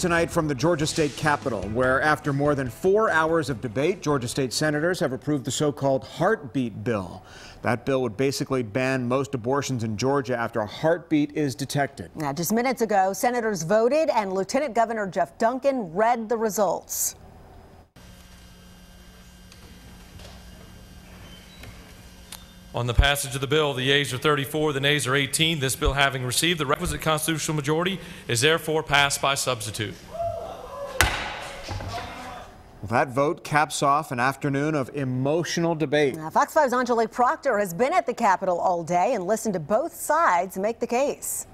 tonight from the Georgia State Capitol, where after more than four hours of debate, Georgia State senators have approved the so called heartbeat bill. That bill would basically ban most abortions in Georgia after a heartbeat is detected. Now, just minutes ago, senators voted and Lieutenant Governor Jeff Duncan read the results. On the passage of the bill, the yeas are 34, the nays are 18. This bill having received the requisite constitutional majority is therefore passed by substitute. That vote caps off an afternoon of emotional debate. Now, Fox 5's Aungelique Proctor has been at the Capitol all day and listened to both sides make the case.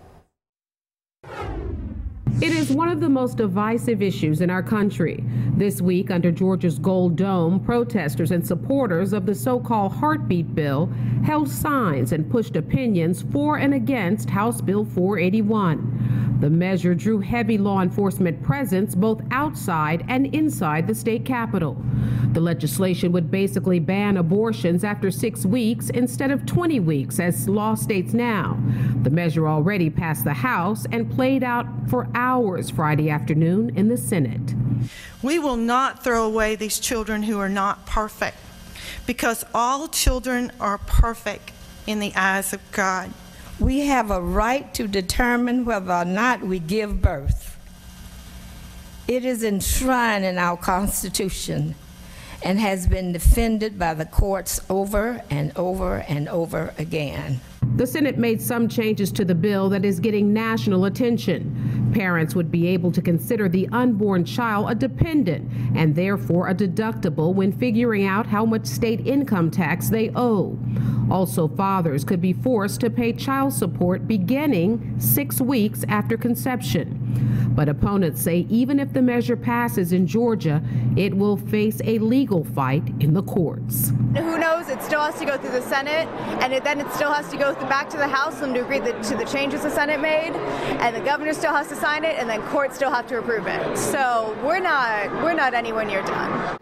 It is one of the most divisive issues in our country. This week, under Georgia's Gold Dome, protesters and supporters of the so called heartbeat bill held signs and pushed opinions for and against House Bill 481. The measure drew heavy law enforcement presence both outside and inside the state capitol. The legislation would basically ban abortions after six weeks instead of 20 weeks, as law states now. The measure already passed the House and played out for hours Friday afternoon in the Senate. We will not throw away these children who are not perfect because all children are perfect in the eyes of God. We have a right to determine whether or not we give birth. It is enshrined in our Constitution and has been defended by the courts over and over and over again. The Senate made some changes to the bill that is getting national attention. Parents would be able to consider the unborn child a dependent and therefore a deductible when figuring out how much state income tax they owe. Also, fathers could be forced to pay child support beginning six weeks after conception. But opponents say even if the measure passes in Georgia, it will face a legal fight in the courts. It still has to go through the Senate, and it, then it still has to go back to the House them to agree to the changes the Senate made, and the governor still has to sign it, and then courts still have to approve it. So we're not we're not anywhere near done.